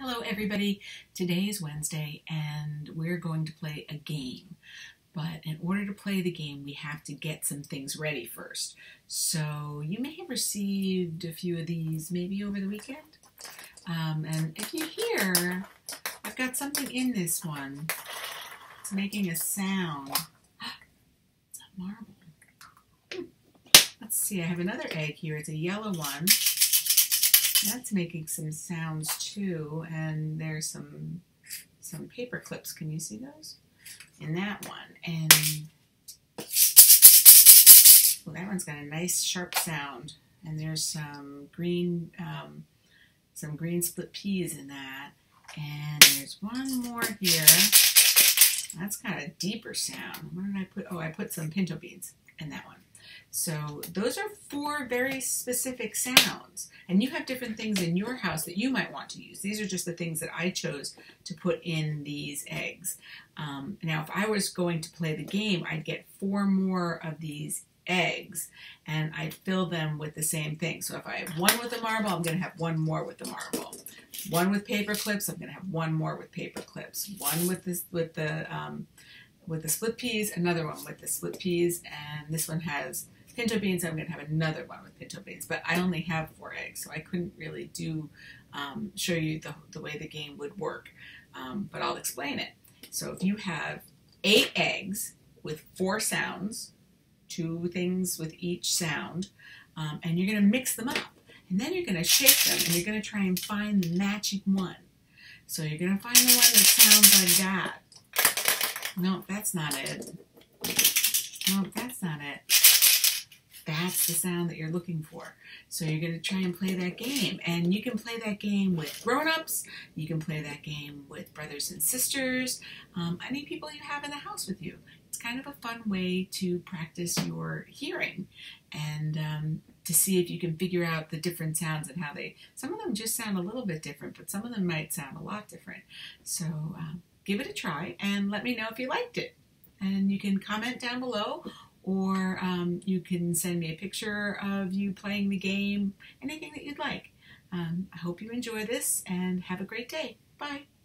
Hello everybody. Today is Wednesday and we're going to play a game. But in order to play the game, we have to get some things ready first. So you may have received a few of these maybe over the weekend. Um, and if you hear, I've got something in this one. It's making a sound. It's a marble. Hmm. Let's see, I have another egg here. It's a yellow one. That's making some sounds too, and there's some some paper clips. Can you see those? In that one, and well, that one's got a nice sharp sound. And there's some green um, some green split peas in that, and there's one more here. That's got a deeper sound. Where did I put? Oh, I put some pinto beans in that one. So those are four very specific sounds. And you have different things in your house that you might want to use. These are just the things that I chose to put in these eggs. Um, now, if I was going to play the game, I'd get four more of these eggs and I'd fill them with the same thing. So if I have one with a marble, I'm going to have one more with the marble. One with paper clips, I'm going to have one more with paper clips. One with this with the um, with the split peas, another one with the split peas, and this one has pinto beans. I'm going to have another one with pinto beans, but I only have four eggs, so I couldn't really do um, show you the, the way the game would work, um, but I'll explain it. So if you have eight eggs with four sounds, two things with each sound, um, and you're going to mix them up, and then you're going to shake them, and you're going to try and find the matching one. So you're going to find the one that sounds like that. No, that's not it. No, that's not it that's the sound that you're looking for. So you're going to try and play that game. And you can play that game with grown-ups. You can play that game with brothers and sisters, um, any people you have in the house with you. It's kind of a fun way to practice your hearing and um, to see if you can figure out the different sounds and how they, some of them just sound a little bit different, but some of them might sound a lot different. So um, give it a try and let me know if you liked it. And you can comment down below or um, you can send me a picture of you playing the game, anything that you'd like. Um, I hope you enjoy this and have a great day. Bye.